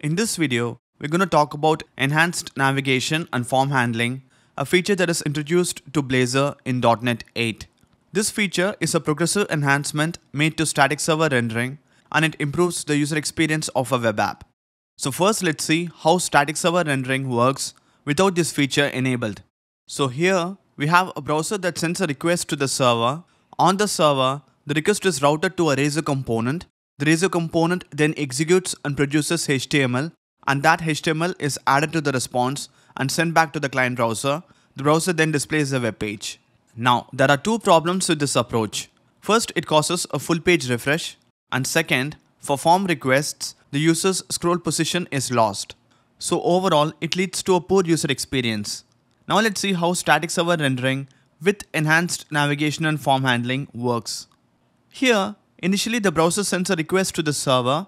In this video, we're going to talk about enhanced navigation and form handling, a feature that is introduced to Blazor in .NET 8. This feature is a progressive enhancement made to static server rendering and it improves the user experience of a web app. So first let's see how static server rendering works without this feature enabled. So here we have a browser that sends a request to the server. On the server, the request is routed to a Razor component. The Razor component then executes and produces HTML and that HTML is added to the response and sent back to the client browser. The browser then displays the web page. Now, there are two problems with this approach. First, it causes a full page refresh and second, for form requests, the user's scroll position is lost. So overall, it leads to a poor user experience. Now let's see how static server rendering with enhanced navigation and form handling works. Here, initially the browser sends a request to the server.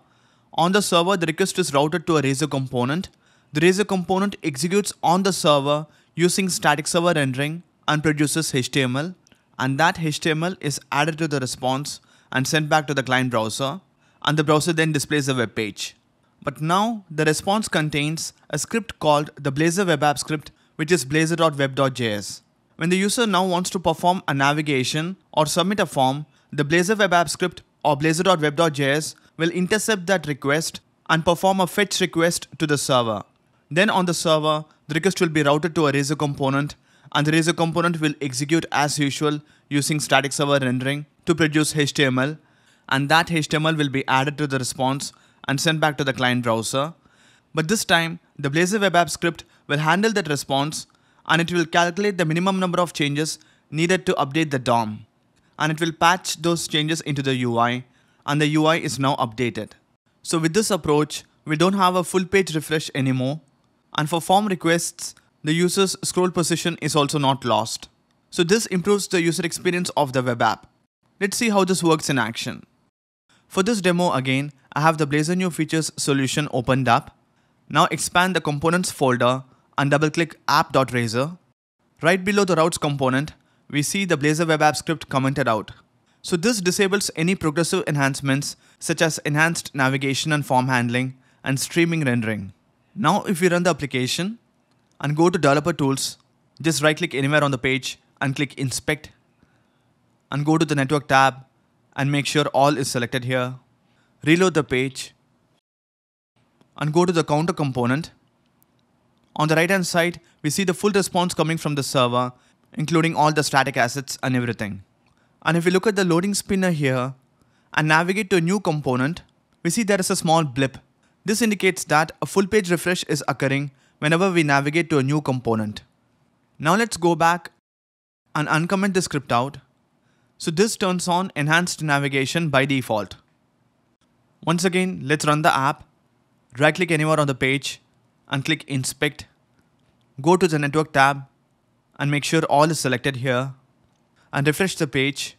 On the server, the request is routed to a Razor component. The Razor component executes on the server using static server rendering and produces HTML. And that HTML is added to the response and sent back to the client browser. And the browser then displays a web page. But now the response contains a script called the Blazor web app script, which is blazor.web.js. When the user now wants to perform a navigation or submit a form, the Blazor web app script or blazor.web.js will intercept that request and perform a fetch request to the server. Then on the server, the request will be routed to a Razor component and the Razor component will execute as usual using static server rendering to produce HTML and that HTML will be added to the response and sent back to the client browser. But this time, the Blazor web app script will handle that response and it will calculate the minimum number of changes needed to update the DOM. And it will patch those changes into the UI and the UI is now updated. So with this approach, we don't have a full page refresh anymore. And for form requests, the user's scroll position is also not lost. So this improves the user experience of the web app. Let's see how this works in action. For this demo again, I have the Blazor New Features solution opened up. Now expand the components folder and double click app.razor. Right below the routes component, we see the Blazor web app script commented out. So this disables any progressive enhancements such as enhanced navigation and form handling and streaming rendering. Now if we run the application and go to developer tools, just right click anywhere on the page and click inspect and go to the network tab and make sure all is selected here. Reload the page and go to the counter component. On the right hand side, we see the full response coming from the server, including all the static assets and everything. And if we look at the loading spinner here and navigate to a new component, we see there is a small blip. This indicates that a full page refresh is occurring whenever we navigate to a new component. Now let's go back and uncomment the script out. So this turns on enhanced navigation by default. Once again, let's run the app. Right click anywhere on the page and click inspect. Go to the network tab and make sure all is selected here and refresh the page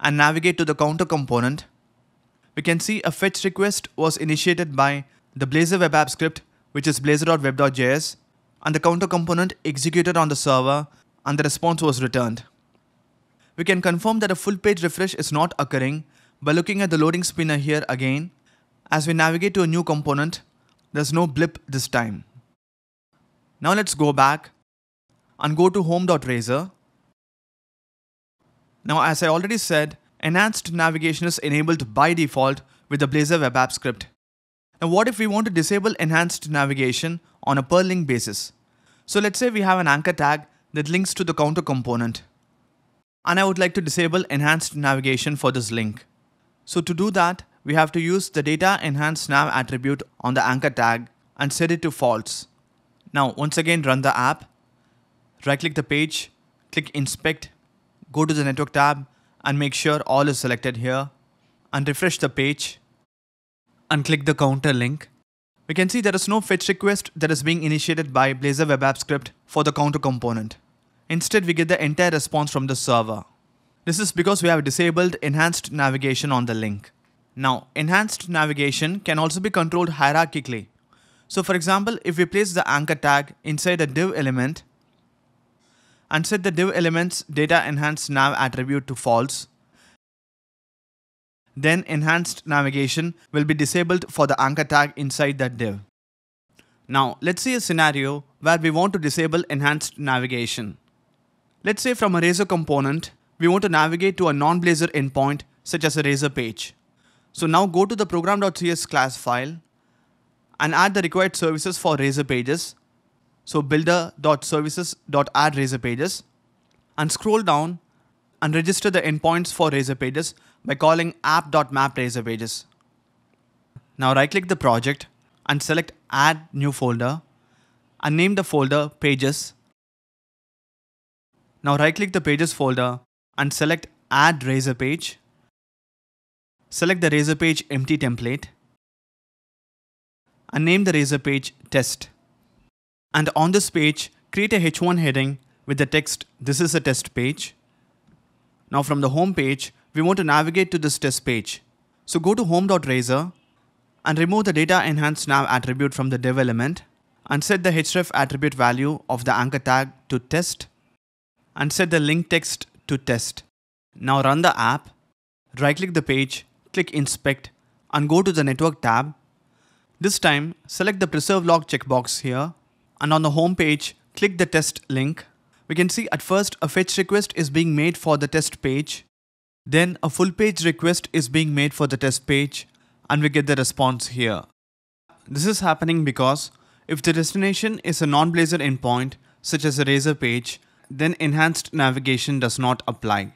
and navigate to the counter component. We can see a fetch request was initiated by the Blazor web app script which is blazor.web.js and the counter component executed on the server and the response was returned. We can confirm that a full page refresh is not occurring by looking at the loading spinner here again. As we navigate to a new component, there's no blip this time. Now let's go back and go to home.razor. Now as I already said, enhanced navigation is enabled by default with the Blazor web app script. Now what if we want to disable enhanced navigation on a per link basis? So let's say we have an anchor tag that links to the counter component. And I would like to disable enhanced navigation for this link. So to do that, we have to use the data enhanced nav attribute on the anchor tag and set it to false. Now once again run the app, right click the page, click inspect, go to the network tab and make sure all is selected here and refresh the page and click the counter link. We can see there is no fetch request that is being initiated by Blazor web app script for the counter component. Instead, we get the entire response from the server. This is because we have disabled enhanced navigation on the link. Now, enhanced navigation can also be controlled hierarchically. So for example, if we place the anchor tag inside a div element and set the div element's data enhanced nav attribute to false, then enhanced navigation will be disabled for the anchor tag inside that div. Now let's see a scenario where we want to disable enhanced navigation. Let's say from a Razor component, we want to navigate to a non-Blazor endpoint such as a Razor page. So now go to the program.cs class file and add the required services for Razor pages. So builder.services.add Razor pages and scroll down and register the endpoints for Razor pages by calling app.map Razor pages. Now right click the project and select add new folder and name the folder pages. Now right click the pages folder and select add razor page. Select the razor page empty template and name the razor page test. And on this page, create a h1 heading with the text this is a test page. Now from the home page, we want to navigate to this test page. So go to home.razor and remove the data enhanced nav attribute from the div element and set the href attribute value of the anchor tag to test and set the link text to test. Now run the app, right click the page, click inspect and go to the network tab. This time select the preserve log checkbox here and on the home page click the test link. We can see at first a fetch request is being made for the test page. Then a full page request is being made for the test page and we get the response here. This is happening because if the destination is a non-Blazor endpoint, such as a Razor page, then enhanced navigation does not apply.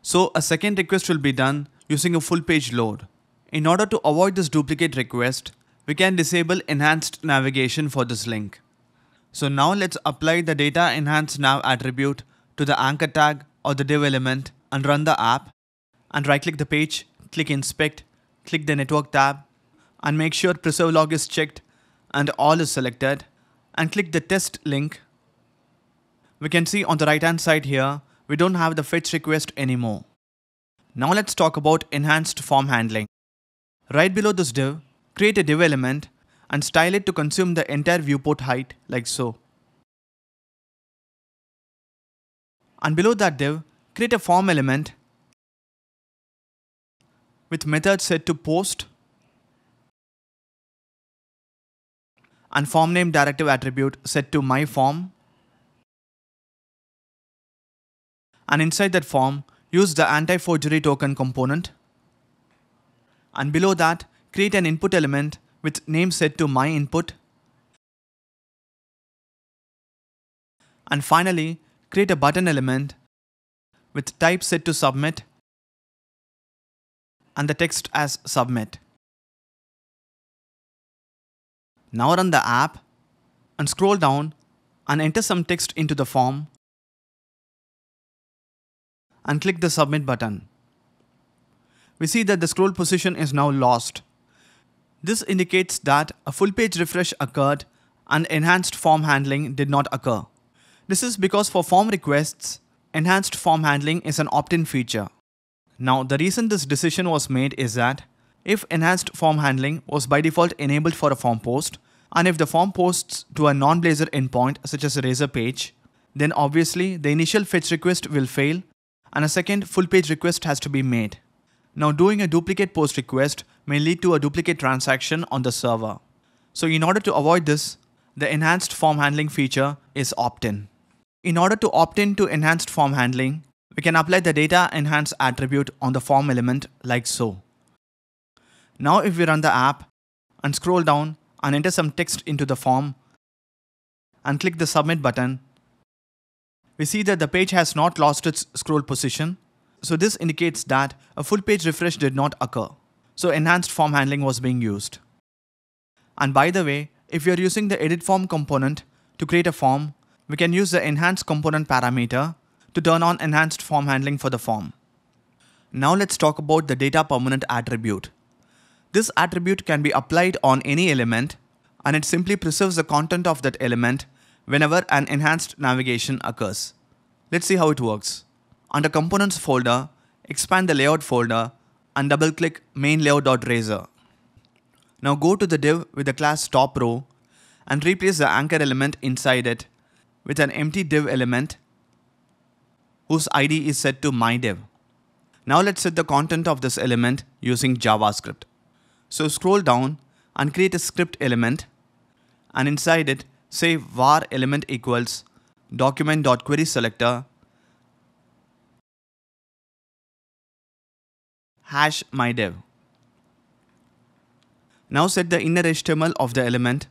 So a second request will be done using a full page load. In order to avoid this duplicate request, we can disable enhanced navigation for this link. So now let's apply the data enhanced nav attribute to the anchor tag or the div element and run the app and right click the page, click inspect click the network tab and make sure preserve log is checked and all is selected and click the test link. We can see on the right hand side here, we don't have the fetch request anymore. Now let's talk about enhanced form handling. Right below this div, create a div element and style it to consume the entire viewport height like so. And below that div, create a form element with method set to post and form name directive attribute set to my form and inside that form use the anti-forgery token component and below that create an input element with name set to my input and finally create a button element with type set to submit and the text as submit. Now run the app and scroll down and enter some text into the form and click the submit button. We see that the scroll position is now lost. This indicates that a full page refresh occurred and enhanced form handling did not occur. This is because for form requests, enhanced form handling is an opt-in feature. Now, the reason this decision was made is that if enhanced form handling was by default enabled for a form post, and if the form posts to a non-Blazor endpoint such as a Razor page, then obviously the initial fetch request will fail and a second full page request has to be made. Now doing a duplicate post request may lead to a duplicate transaction on the server. So in order to avoid this, the enhanced form handling feature is opt-in. In order to opt in to enhanced form handling, we can apply the data enhance attribute on the form element like so. Now if we run the app and scroll down and enter some text into the form and click the submit button, we see that the page has not lost its scroll position. So this indicates that a full page refresh did not occur. So enhanced form handling was being used. And by the way, if you're using the edit form component to create a form, we can use the enhanced component parameter to turn on enhanced form handling for the form. Now let's talk about the data permanent attribute. This attribute can be applied on any element and it simply preserves the content of that element whenever an enhanced navigation occurs. Let's see how it works. Under components folder, expand the layout folder and double click main layout.razor. Now go to the div with the class top row and replace the anchor element inside it with an empty div element whose ID is set to myDiv. Now let's set the content of this element using JavaScript. So scroll down and create a script element and inside it say var element equals document.querySelector hash myDiv. Now set the inner HTML of the element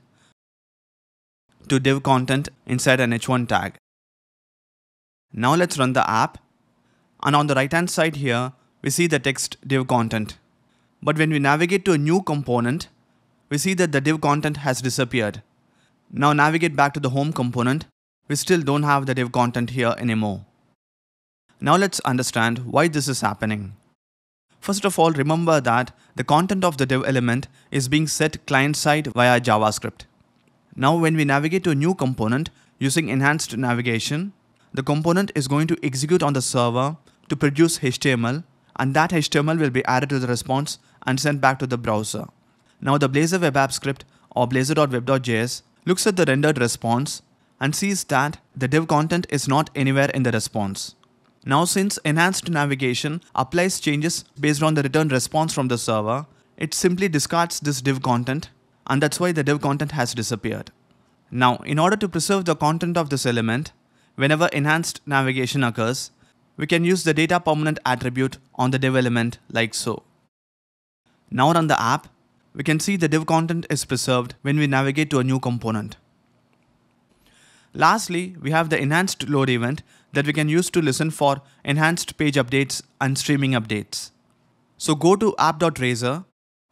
to div content inside an h1 tag. Now let's run the app and on the right hand side here we see the text div content. But when we navigate to a new component we see that the div content has disappeared. Now navigate back to the home component we still don't have the div content here anymore. Now let's understand why this is happening. First of all, remember that the content of the div element is being set client-side via JavaScript. Now when we navigate to a new component using enhanced navigation, the component is going to execute on the server to produce HTML and that HTML will be added to the response and sent back to the browser. Now the Blazor web app script or blazor.web.js looks at the rendered response and sees that the div content is not anywhere in the response. Now since enhanced navigation applies changes based on the return response from the server, it simply discards this div content and that's why the div content has disappeared. Now in order to preserve the content of this element, whenever enhanced navigation occurs, we can use the data permanent attribute on the div element like so. Now run the app, we can see the div content is preserved when we navigate to a new component. Lastly, we have the enhanced load event that we can use to listen for enhanced page updates and streaming updates. So go to app.razor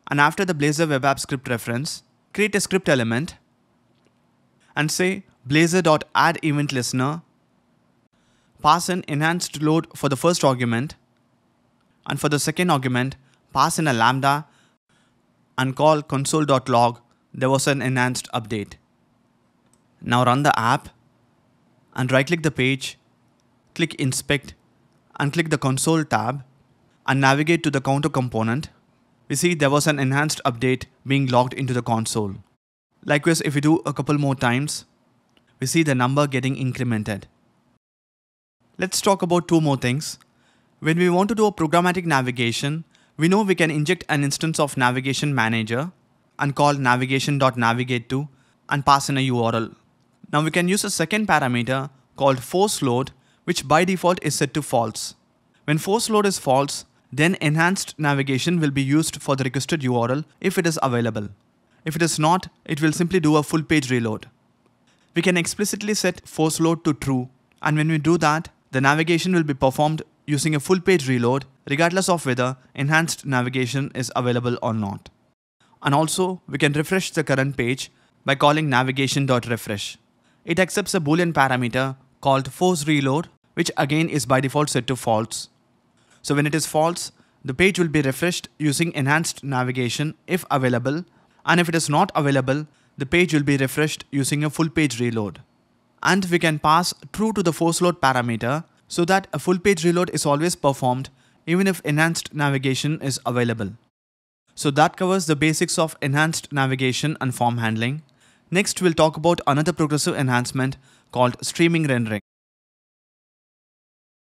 and after the Blazor web app script reference, create a script element and say blazor.addEventListener, pass in enhanced load for the first argument and for the second argument, pass in a lambda and call console.log there was an enhanced update. Now run the app and right click the page click Inspect and click the Console tab and navigate to the counter component, we see there was an enhanced update being logged into the console. Likewise, if we do a couple more times, we see the number getting incremented. Let's talk about two more things. When we want to do a programmatic navigation, we know we can inject an instance of Navigation Manager and call navigation.navigate to and pass in a URL. Now we can use a second parameter called force load which by default is set to false. When force load is false, then enhanced navigation will be used for the requested URL if it is available. If it is not, it will simply do a full page reload. We can explicitly set force load to true and when we do that, the navigation will be performed using a full page reload regardless of whether enhanced navigation is available or not. And also, we can refresh the current page by calling navigation.refresh. It accepts a boolean parameter called force reload, which again is by default set to false. So when it is false, the page will be refreshed using enhanced navigation if available, and if it is not available, the page will be refreshed using a full page reload. And we can pass true to the force load parameter so that a full page reload is always performed even if enhanced navigation is available. So that covers the basics of enhanced navigation and form handling. Next, we'll talk about another progressive enhancement called streaming rendering.